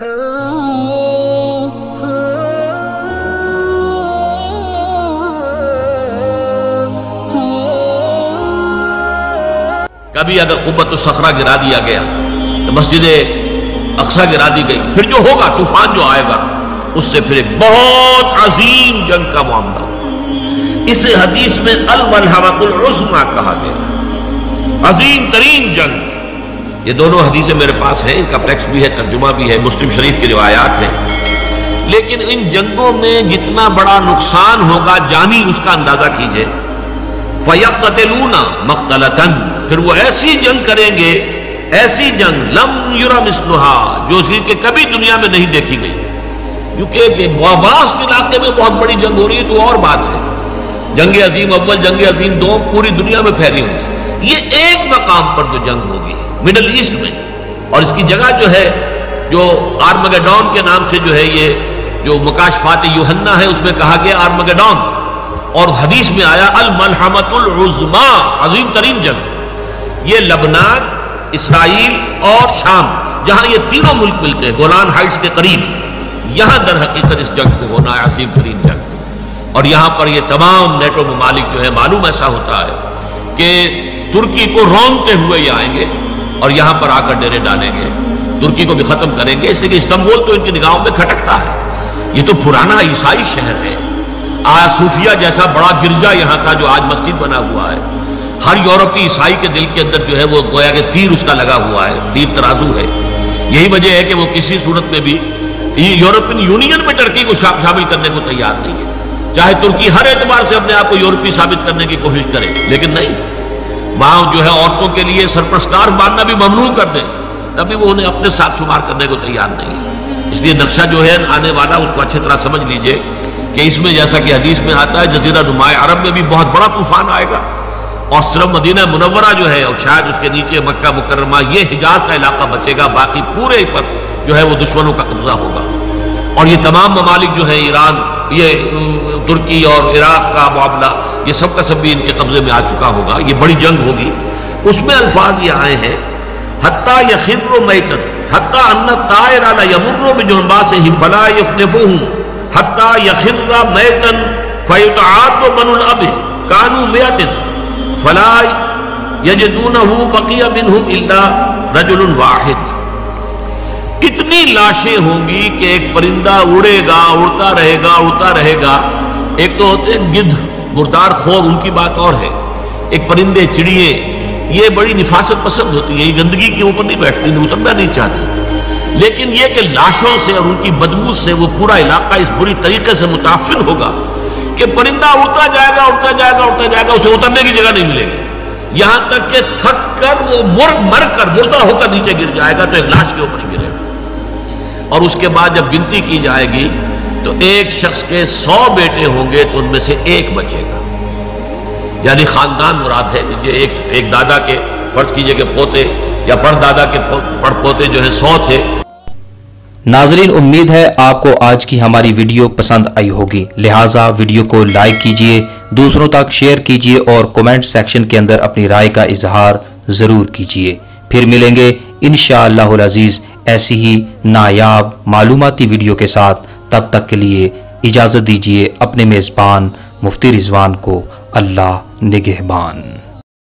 कभी अगर कुबत सखरा गिरा दिया गया तो मस्जिद अक्सा गिरा दी गई, फिर जो होगा, तूफ़ान जो आएगा, उससे फिर एक बहुत अजीम जंग का मामला। इस हदीस में अलमलहमतुलमा कहा गया। अजीम तरीन जंग। ये दोनों हदीसें मेरे पास हैं, इनका टेक्स्ट भी है, तर्जुमा भी है, मुस्लिम शरीफ की रिवायात है। लेकिन इन जंगों में जितना बड़ा नुकसान होगा, जानी उसका अंदाज़ा कीजिए। फयकतलूना मख्तलतन फिर वो ऐसी जंग करेंगे, ऐसी जंग, लम इसलुहा जो कि कभी दुनिया में नहीं देखी गई। क्योंकि वास्ट इलाके में बहुत बड़ी जंग हो रही है तो और बात है। जंग अजीम अव्वल जंग अजीम दो पूरी दुनिया में फैली हुई थी। ये एक मकाम पर जो जंग होगी मिडल ईस्ट में। और इसकी जगह जो है, जो आर्मगेडॉन के नाम से जो है ये, जो मुकाशफात यूहन्ना है, उसमें कहा गया आर्मगेडॉन। और हदीस में आया अल मलहमतुलमा अजीम तरीन जंग। ये लबनान, इसराइल और शाम, जहाँ ये तीनों मुल्क मिलते हैं, गोलान हाइट्स के करीब, यहाँ दर हकीकत इस जंग को होना है, अजीम तरीन जंग। और यहाँ पर ये तमाम नेटो ममालिक जो है, मालूम ऐसा होता है कि तुर्की को रोंगते हुए ये आएँगे। और यहाँ पर आकर डेरे डालेंगे। तुर्की को भी खत्म करेंगे, इसलिए कि इस्तंबुल तो इनकी निगाहों में खटकता है। ये तो पुराना ईसाई शहर है। आज सूफिया जैसा बड़ा गिरजा यहाँ था जो आज मस्जिद बना हुआ है। हर यूरोपीय ईसाई के दिल के अंदर जो है वो गोया के तीर उसका लगा हुआ है, तीर तराजू है। यही वजह है कि वो किसी सूरत में भी यूरोपियन यूनियन में टर्की को शामिल करने को तैयार नहीं है। चाहे तुर्की हर एतबार से अपने आप को यूरोपीय साबित करने की कोशिश करे, लेकिन नहीं। वहाँ जो है औरतों के लिए सरप्रस्कार मानना भी ममनू कर दे, तभी वो उन्हें अपने साथ शुमार करने को तैयार नहीं है। इसलिए नक्शा जो है, आने वाला, उसको अच्छी तरह समझ लीजिए कि इसमें जैसा कि हदीस में आता है, जजीरा नुमाए अरब में भी बहुत बड़ा तूफ़ान आएगा। और सिर्फ़ मदीना मुनवरा जो है, और शायद उसके नीचे मक्का मुकरमा ये हिजाज का इलाका बचेगा, बाकी पूरे पर जो है वो दुश्मनों का कब्जा होगा। और ये तमाम ममालिक जो है ईरान, ये तुर्की और इराक का मामला, ये सब का सब भी इनके कब्जे में आ चुका होगा, ये बड़ी जंग होगी। उसमें अल्फाज ये आए हैं, हत्ता यखिर मैतन हत्ता अन्ना तायरा में जो से ही फला यफनफू हत्ता यखिर्रा मैतन फ़ैतात बनुल अब कानू मेतिन फला यजदून बकिया बिन इल्ला रजुल वाहिद। इतनी लाशें होंगी कि एक परिंदा उड़ेगा, उड़ता रहेगा उड़ता रहेगा? एक तो होते हैं गिद्ध, मुर्दार खोर, उनकी बात और है। एक परिंदे, चिड़िए, ये बड़ी निफासत पसंद होती है, ये गंदगी के ऊपर नहीं बैठती नहीं उतरना नहीं चाहती। लेकिन ये कि लाशों से और उनकी बदबू से वो पूरा इलाका इस बुरी तरीके से मुताफिर होगा कि परिंदा उड़ता जाएगा उड़ता जाएगा उड़ता जाएगा, उसे उतरने की जगह नहीं मिलेगी। यहाँ तक कि थक कर वो मुर, मर कर मुर्दा होकर नीचे गिर जाएगा तो एक लाश के ऊपर गिरेगा। और उसके बाद जब गिनती की जाएगी तो एक शख्स के सौ बेटे होंगे तो उनमें से एक बचेगा। यानी खानदान मुराद है। एक एक दादा के, फ़र्ज़ कीजिए के पोते, या परदादा के पड़ पोते जो है, सौ थे। नाजरीन, उम्मीद है आपको आज की हमारी वीडियो पसंद आई होगी। लिहाजा वीडियो को लाइक कीजिए, दूसरों तक शेयर कीजिए और कमेंट सेक्शन के अंदर अपनी राय का इजहार ज़रूर कीजिए। फिर मिलेंगे इन अज़ीज़ ऐसी ही नायाब मालूमती वीडियो के साथ तब तक के लिए इजाज़त दीजिए अपने मेज़बान मुफ्ती रिजवान को, अल्लाह निगहबान।